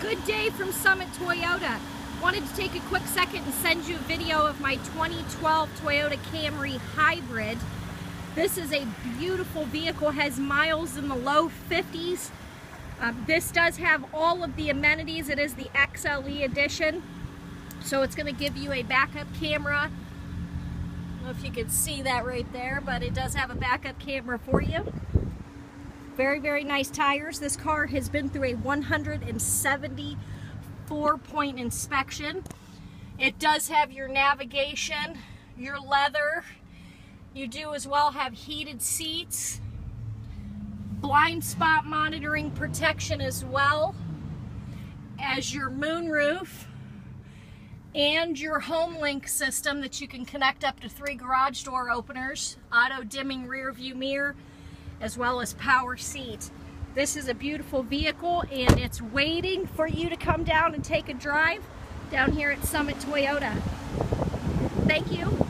Good day from Summit Toyota. Wanted to take a quick second and send you a video of my 2012 Toyota Camry Hybrid. This is a beautiful vehicle, has miles in the low 50s. Um, this does have all of the amenities. It is the XLE edition. So it's going to give you a backup camera. I don't know if you can see that right there, but it does have a backup camera for you. Very, very nice tires. This car has been through a 174 point inspection. It does have your navigation, your leather. You do as well have heated seats, blind spot monitoring protection as well as your moonroof and your HomeLink system that you can connect up to three garage door openers, auto dimming rear view mirror, as well as power seat. This is a beautiful vehicle and it's waiting for you to come down and take a drive down here at Summit Toyota. Thank you.